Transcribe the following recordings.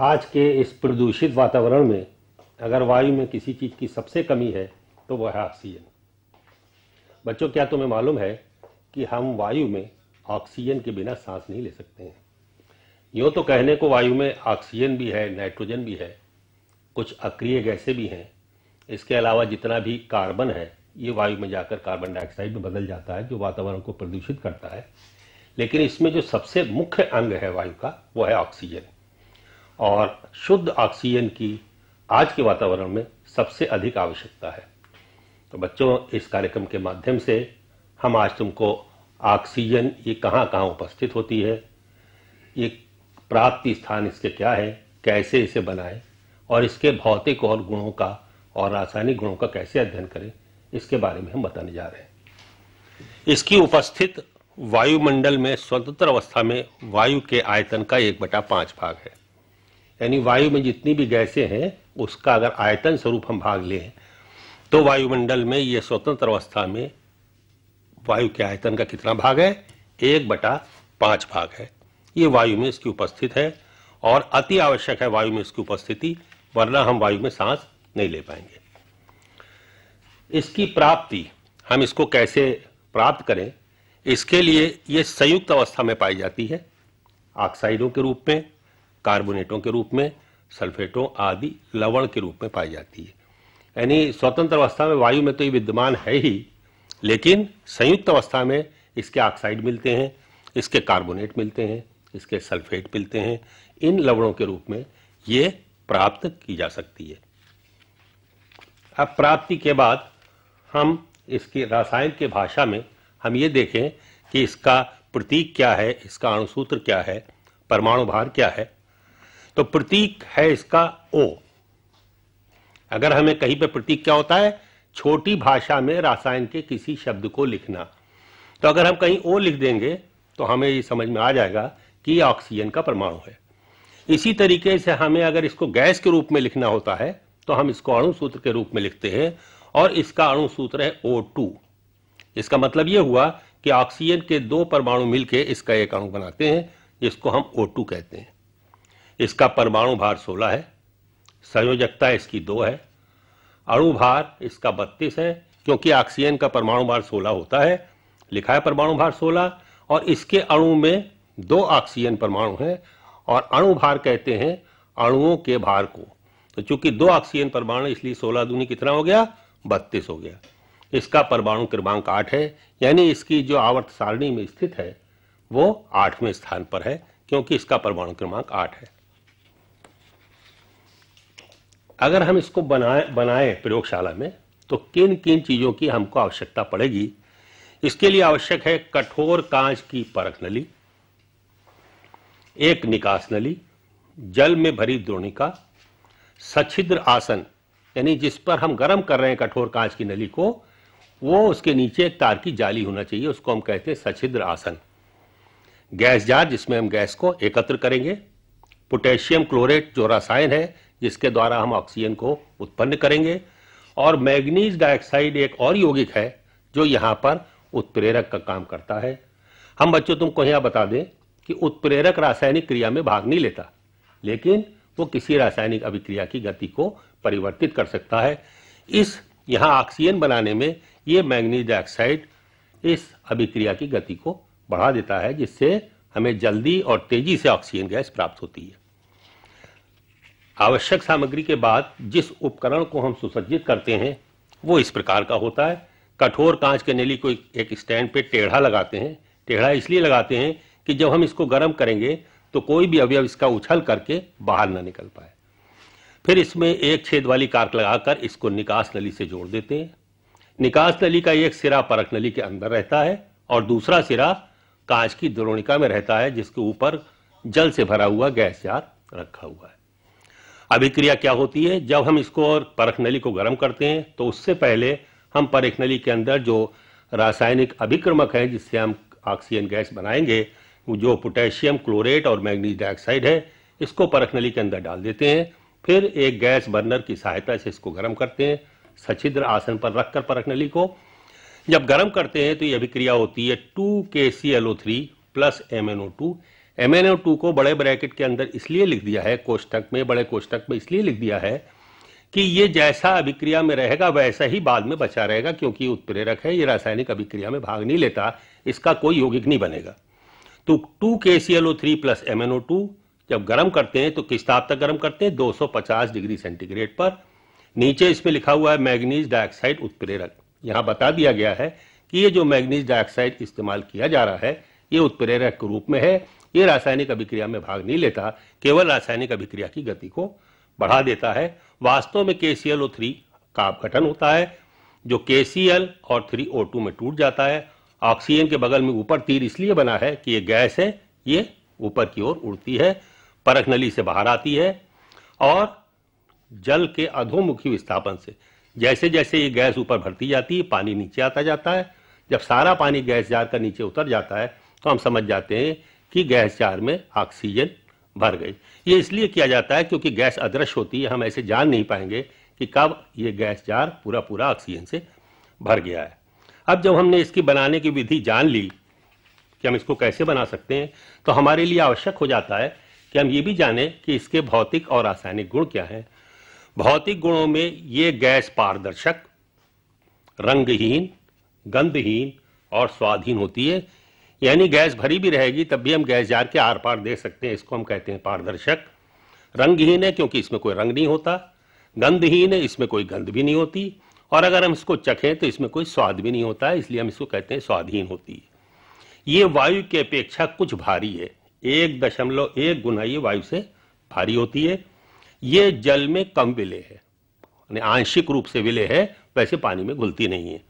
आज के इस प्रदूषित वातावरण में अगर वायु में किसी चीज़ की सबसे कमी है तो वह है ऑक्सीजन। बच्चों, क्या तुम्हें मालूम है कि हम वायु में ऑक्सीजन के बिना सांस नहीं ले सकते हैं? यूँ तो कहने को वायु में ऑक्सीजन भी है, नाइट्रोजन भी है, कुछ अक्रिय गैसें भी हैं। इसके अलावा जितना भी कार्बन है, ये वायु में जाकर कार्बन डाइऑक्साइड में बदल जाता है, जो वातावरण को प्रदूषित करता है। लेकिन इसमें जो सबसे मुख्य अंग है वायु का, वो है ऑक्सीजन। और शुद्ध ऑक्सीजन की आज के वातावरण में सबसे अधिक आवश्यकता है। तो बच्चों, इस कार्यक्रम के माध्यम से हम आज तुमको ऑक्सीजन ये कहाँ कहाँ उपस्थित होती है, ये प्राप्ति स्थान इसके क्या है, कैसे इसे बनाएँ, और इसके भौतिक और गुणों का और रासायनिक गुणों का कैसे अध्ययन करें, इसके बारे में हम बताने जा रहे हैं। इसकी उपस्थित वायुमंडल में स्वतंत्र अवस्था में वायु के आयतन का एक बटा पाँच भाग है। यानी वायु में जितनी भी गैसें हैं, उसका अगर आयतन स्वरूप हम भाग लें तो वायुमंडल में ये स्वतंत्र अवस्था में वायु के आयतन का कितना भाग है? एक बटा पाँच भाग है। ये वायु में इसकी उपस्थित है और अति आवश्यक है वायु में इसकी उपस्थिति, वरना हम वायु में सांस नहीं ले पाएँगे। इसकी प्राप्ति, हम इसको कैसे प्राप्त करें? इसके लिए ये संयुक्त अवस्था में पाई जाती है, ऑक्साइडों के रूप में कार्बोनेटों के रूप में, सल्फेटों आदि लवण के रूप में पाई जाती है। यानी स्वतंत्र अवस्था में वायु में तो ये विद्यमान है ही, लेकिन संयुक्त अवस्था में इसके ऑक्साइड मिलते हैं, इसके कार्बोनेट मिलते हैं, इसके सल्फेट मिलते हैं। इन लवणों के रूप में ये प्राप्त की जा सकती है। अब प्राप्ति के बाद हम इसकी रासायन के भाषा में हम ये देखें कि इसका प्रतीक क्या है, इसका अणुसूत्र क्या है, परमाणु भार क्या है। तो प्रतीक है इसका ओ। अगर हमें कहीं पे प्रतीक क्या होता है? छोटी भाषा में रासायन के किसी शब्द को लिखना। तो अगर हम कहीं ओ लिख देंगे तो हमें ये समझ में आ जाएगा कि ऑक्सीजन का परमाणु है। इसी तरीके से हमें अगर इसको गैस के रूप में लिखना होता है तो हम इसको अणु सूत्र के रूप में लिखते हैं, और इसका अणु सूत्र है O2 इसका मतलब यह हुआ कि ऑक्सीजन के दो परमाणु मिलकर इसका एक अणु बनाते हैं, जिसको हम O2 कहते हैं। इसका परमाणु भार 16 है, संयोजकता इसकी दो है, अणु भार इसका 32 है, क्योंकि ऑक्सीजन का परमाणु भार 16 होता है, लिखा है परमाणु भार 16 और इसके अणु में दो ऑक्सीजन परमाणु हैं, और अणु भार कहते हैं अणुओं के भार को। तो चूँकि दो ऑक्सीजन परमाणु इसलिए 16 दूनी कितना हो गया? 32 हो गया। इसका परमाणु क्रमांक आठ है, यानी इसकी जो आवर्त सारणी में स्थित है, वो आठवें स्थान पर है, क्योंकि इसका परमाणु क्रमांक आठ है। अगर हम इसको बनाए बनाए प्रयोगशाला में तो किन किन चीज़ों की हमको आवश्यकता पड़ेगी? इसके लिए आवश्यक है कठोर कांच की परख नली, एक निकास नली, जल में भरी द्रोणिका सछिद्र आसन, यानी जिस पर हम गर्म कर रहे हैं कठोर कांच की नली को, वो उसके नीचे एक तार की जाली होना चाहिए, उसको हम कहते हैं सछिद्र आसन। गैस जार जिसमें हम गैस को एकत्र करेंगे। पोटेशियम क्लोरेट जो रसायन है जिसके द्वारा हम ऑक्सीजन को उत्पन्न करेंगे। और मैग्नीज डाइऑक्साइड एक और यौगिक है, जो यहाँ पर उत्प्रेरक का काम करता है। हम बच्चों, तुमको यहाँ बता दें कि उत्प्रेरक रासायनिक क्रिया में भाग नहीं लेता, लेकिन वो किसी रासायनिक अभिक्रिया की गति को परिवर्तित कर सकता है। इस यहाँ ऑक्सीजन बनाने में ये मैग्नीज डाइऑक्साइड इस अभिक्रिया की गति को बढ़ा देता है, जिससे हमें जल्दी और तेज़ी से ऑक्सीजन गैस प्राप्त होती है। आवश्यक सामग्री के बाद जिस उपकरण को हम सुसज्जित करते हैं, वो इस प्रकार का होता है। कठोर कांच के नली को एक स्टैंड पे टेढ़ा लगाते हैं। टेढ़ा इसलिए लगाते हैं कि जब हम इसको गर्म करेंगे तो कोई भी अवयव इसका उछल करके बाहर ना निकल पाए। फिर इसमें एक छेद वाली कार्क लगाकर इसको निकास नली से जोड़ देते हैं। निकास नली का एक सिरा परख नली के अंदर रहता है और दूसरा सिरा कांच की द्रोणिका में रहता है, जिसके ऊपर जल से भरा हुआ गैस जार रखा हुआ है। अभिक्रिया क्या होती है? जब हम इसको और परख नली को गर्म करते हैं तो उससे पहले हम परख नली के अंदर जो रासायनिक अभिक्रमक है, जिससे हम ऑक्सीजन गैस बनाएँगे, जो पोटेशियम, क्लोरेट और मैग्नीज डाइऑक्साइड है, इसको परख नली के अंदर डाल देते हैं। फिर एक गैस बर्नर की सहायता से इसको गर्म करते हैं, सछिद्र आसन पर रखकर परख नली को। जब गर्म करते हैं तो ये अभिक्रिया होती है two K C L O three plus M N O two. M N two को बड़े ब्रैकेट के अंदर इसलिए लिख दिया है कोष्टक में, बड़े कोष्टक में इसलिए लिख दिया है कि ये जैसा अभिक्रिया में रहेगा, वैसा ही बाद में बचा रहेगा, क्योंकि उत्प्रेरक है, ये रासायनिक अभिक्रिया में भाग नहीं लेता, इसका कोई यौगिक नहीं बनेगा। तो two K C L O three plus M N O two जब गर्म करते हैं तो किस ताप तक गर्म करते हैं? 250 डिग्री सेंटीग्रेड पर। नीचे इसमें लिखा हुआ है मैग्नीज डाइऑक्साइड उत्प्रेरक। यहाँ बता दिया गया है कि ये जो मैग्नीज डाइऑक्साइड इस्तेमाल किया जा रहा है, ये उत्प्रेरक के रूप में है। ये रासायनिक अभिक्रिया में भाग नहीं लेता, केवल रासायनिक अभिक्रिया की गति को बढ़ा देता है। वास्तव में के थ्री का गठन होता है, जो के और थ्री में टूट जाता है। ऑक्सीजन के बगल में ऊपर तीर इसलिए बना है कि ये गैस है, ये ऊपर की ओर उड़ती है, परख नली से बाहर आती है और जल के अधोमुखी विस्थापन से। जैसे जैसे ये गैस ऊपर भरती जाती है, पानी नीचे आता जाता है। जब सारा पानी गैस का नीचे उतर जाता है तो हम समझ जाते हैं कि गैस जार में ऑक्सीजन भर गई। ये इसलिए किया जाता है क्योंकि गैस अदृश्य होती है, हम ऐसे जान नहीं पाएँगे कि कब ये गैस जार पूरा पूरा ऑक्सीजन से भर गया है। अब जब हमने इसकी बनाने की विधि जान ली कि हम इसको कैसे बना सकते हैं तो हमारे लिए आवश्यक हो जाता है कि हम ये भी जाने कि इसके भौतिक और रासायनिक गुण क्या हैं। भौतिक गुणों में ये गैस पारदर्शक, रंगहीन, गंधहीन और स्वादहीन होती है यानी गैस भरी भी रहेगी, तब भी हम गैस जार के आर पार दे सकते हैं। इसको हम कहते हैं पारदर्शक। रंगहीन है, क्योंकि इसमें कोई रंग नहीं होता। गंधहीन है, इसमें कोई गंध भी नहीं होती। और अगर हम इसको चखें तो इसमें कोई स्वाद भी नहीं होता, इसलिए हम इसको कहते हैं स्वादहीन होती। है ये वायु की अपेक्षा कुछ भारी है। एक दशमलव एक गुना ये वायु से भारी होती है। ये जल में कम विलय है। आंशिक रूप से विलय है, वैसे पानी में घुलती नहीं है।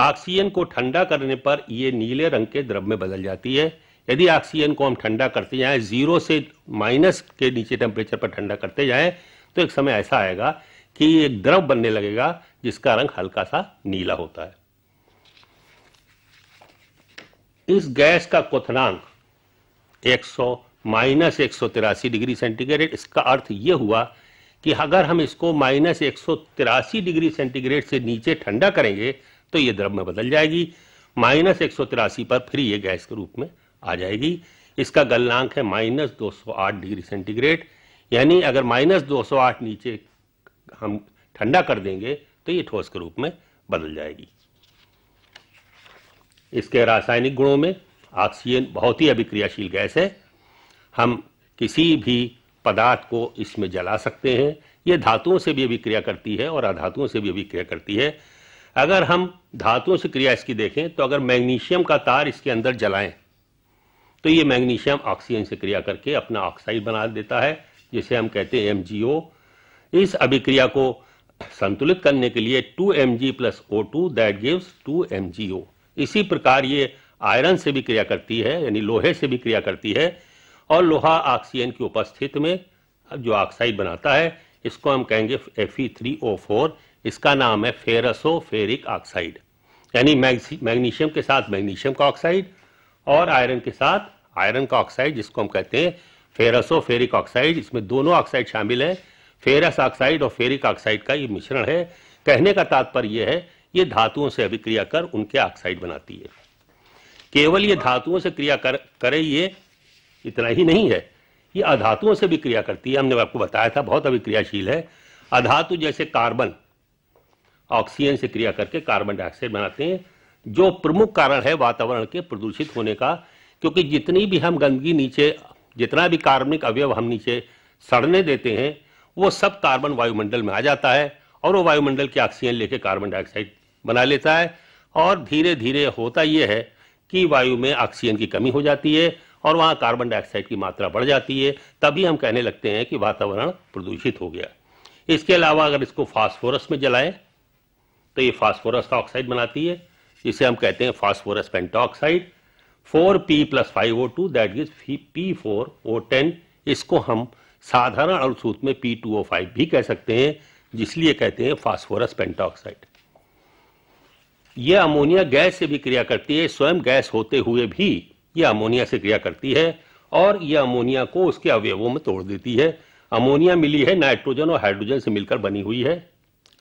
ऑक्सीजन को ठंडा करने पर यह नीले रंग के द्रव में बदल जाती है। यदि ऑक्सीजन को हम ठंडा करते जाएँ ज़ीरो से माइनस के नीचे टेम्परेचर पर ठंडा करते जाएँ तो एक समय ऐसा आएगा कि एक द्रव बनने लगेगा, जिसका रंग हल्का सा नीला होता है। इस गैस का क्वथनांक 100 माइनस एक डिग्री सेंटीग्रेड इसका अर्थ यह हुआ कि अगर हम इसको माइनस एक डिग्री सेंटीग्रेड से नीचे ठंडा करेंगे तो ये द्रव में बदल जाएगी। माइनस एक पर फिर ये गैस के रूप में आ जाएगी। इसका गलनांक है माइनस दो सौ आठ डिग्री सेंटीग्रेड। यानी अगर माइनस दो सौ आठ नीचे हम ठंडा कर देंगे तो ये ठोस के रूप में बदल जाएगी। इसके रासायनिक गुणों में ऑक्सीजन बहुत ही अभिक्रियाशील गैस है। हम किसी भी पदार्थ को इसमें जला सकते हैं। यह धातुओं से भी अभिक्रिया करती है और अधातुओं से भी अभिक्रिया करती है। अगर हम धातुओं से क्रिया इसकी देखें तो अगर मैग्नीशियम का तार इसके अंदर जलाएँ तो ये मैग्नीशियम ऑक्सीजन से क्रिया करके अपना ऑक्साइड बना देता है, जिसे हम कहते हैं एम इस अभिक्रिया को संतुलित करने के लिए two M G plus O two that gives two M G O इसी प्रकार ये आयरन से भी क्रिया करती है, यानी लोहे से भी क्रिया करती है, और लोहा ऑक्सीजन की उपस्थिति में जो ऑक्साइड बनाता है, इसको हम कहेंगे Fe3O4 इसका नाम है फेरसो फेरिक ऑक्साइड, यानी मैग्नीशियम के साथ मैग्नीशियम का ऑक्साइड और आयरन के साथ आयरन का ऑक्साइड, जिसको हम कहते हैं फेरसो फेरिक ऑक्साइड। इसमें दोनों ऑक्साइड शामिल है, फेरस ऑक्साइड और फेरिक ऑक्साइड का ये मिश्रण है। कहने का तात्पर्य यह है, ये धातुओं से अभिक्रिया कर उनके ऑक्साइड बनाती है। केवल ये धातुओं से क्रिया कर, करे ये इतना ही नहीं है, ये अधातुओं से भी क्रिया करती है। हमने आपको बताया था, बहुत अभिक्रियाशील है। अधातु जैसे कार्बन ऑक्सीजन से क्रिया करके कार्बन डाइऑक्साइड बनाते हैं, जो प्रमुख कारण है वातावरण के प्रदूषित होने का, क्योंकि जितनी भी हम गंदगी नीचे, जितना भी कार्बनिक अवयव हम नीचे सड़ने देते हैं, वो सब कार्बन वायुमंडल में आ जाता है, और वो वायुमंडल के ऑक्सीजन लेके कार्बन डाइऑक्साइड बना लेता है। और धीरे धीरे होता यह है कि वायु में ऑक्सीजन की कमी हो जाती है, और वहाँ कार्बन डाइऑक्साइड की मात्रा बढ़ जाती है, तभी हम कहने लगते हैं कि वातावरण प्रदूषित हो गया। इसके अलावा अगर इसको फास्फोरस में जलाएँ तो ये फास्फोरस का ऑक्साइड बनाती है। जिसे हम कहते हैं phosphorus four P plus five O two that gives P four O ten इसको हम साधारण अणुसूत में पी टू ओ फाइव भी कह सकते हैं, जिसलिए कहते हैं फास्फोरस पेंटाऑक्साइड यह अमोनिया गैस से भी क्रिया करती है। स्वयं गैस होते हुए भी यह अमोनिया से क्रिया करती है और यह अमोनिया को उसके अवयवों में तोड़ देती है। अमोनिया मिली है, नाइट्रोजन और हाइड्रोजन से मिलकर बनी हुई है।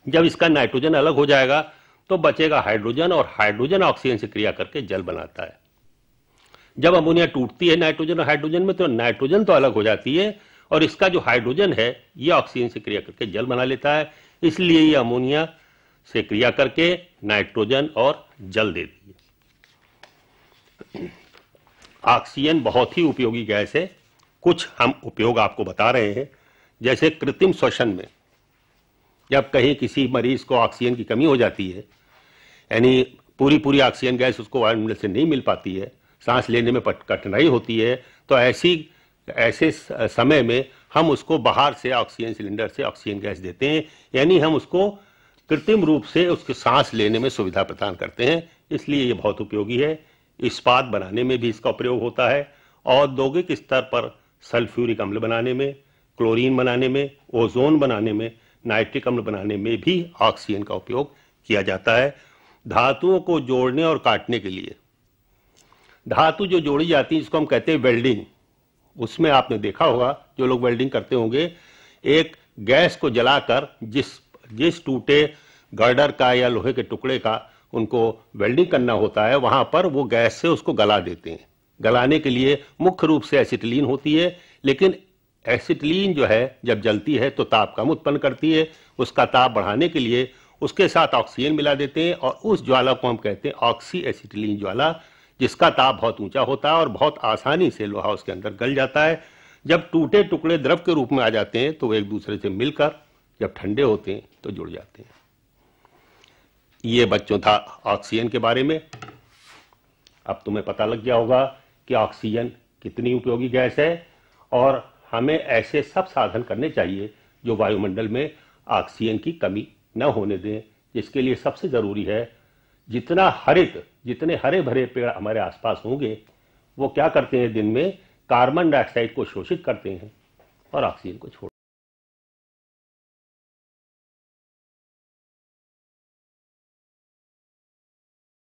जब इसका नाइट्रोजन अलग हो जाएगा तो बचेगा हाइड्रोजन और हाइड्रोजन ऑक्सीजन से क्रिया करके जल बनाता है। जब अमोनिया टूटती है नाइट्रोजन और हाइड्रोजन में तो नाइट्रोजन तो अलग हो जाती है और इसका जो हाइड्रोजन है, ये ऑक्सीजन से क्रिया करके जल बना लेता है। इसलिए ये अमोनिया से क्रिया करके नाइट्रोजन और जल देती है ऑक्सीजन बहुत ही उपयोगी गैस है। कुछ हम उपयोग आपको बता रहे हैं। जैसे कृत्रिम श्वसन में। जब कहीं किसी मरीज़ को ऑक्सीजन की कमी हो जाती है, यानी पूरी पूरी ऑक्सीजन गैस उसको वायुमंडल से नहीं मिल पाती है, सांस लेने में कठिनाई होती है तो ऐसी, ऐसे समय में हम उसको बाहर से ऑक्सीजन सिलेंडर से ऑक्सीजन गैस देते हैं, यानी हम उसको कृत्रिम रूप से उसके सांस लेने में सुविधा प्रदान करते हैं, इसलिए ये बहुत उपयोगी है। इस्पात बनाने में भी इसका प्रयोग होता है, औद्योगिक स्तर पर सल्फ्यूरिक अम्ल बनाने में, क्लोरीन बनाने में, ओजोन बनाने में नाइट्रिक अम्ल बनाने में भी ऑक्सीजन का उपयोग किया जाता है धातुओं को जोड़ने और काटने के लिए। धातु जो जोड़ी जाती है जिसको हम कहते हैं वेल्डिंग। उसमें आपने देखा होगा, जो लोग वेल्डिंग करते होंगे, एक गैस को जलाकर जिस जिस टूटे गर्डर का या लोहे के टुकड़े का उनको वेल्डिंग करना होता है, वहाँ पर वो गैस से उसको गला देते हैं। गलाने के लिए मुख्य रूप से एसिटिलीन होती है, लेकिन एसिटिलीन जो है, जब जलती है तो ताप कम उत्पन्न करती है। उसका ताप बढ़ाने के लिए उसके साथ ऑक्सीजन मिला देते हैं और उस ज्वाला को हम कहते हैं ऑक्सी एसिटिलीन ज्वाला, जिसका ताप बहुत ऊँचा होता है और बहुत आसानी से लोहा उसके अंदर गल जाता है। जब टूटे टुकड़े द्रव के रूप में आ जाते हैं तो वो एक दूसरे से मिलकर जब ठंडे होते हैं तो जुड़ जाते हैं। ये बच्चों था ऑक्सीजन के बारे में। अब तुम्हें पता लग गया होगा कि ऑक्सीजन कितनी उपयोगी गैस है और हमें ऐसे सब साधन करने चाहिए जो वायुमंडल में ऑक्सीजन की कमी न होने दें, जिसके लिए सबसे ज़रूरी है, जितना हरित, जितने हरे भरे पेड़ हमारे आसपास होंगे, वो क्या करते हैं दिन में? कार्बन डाइऑक्साइड को शोषित करते हैं और ऑक्सीजन को छोड़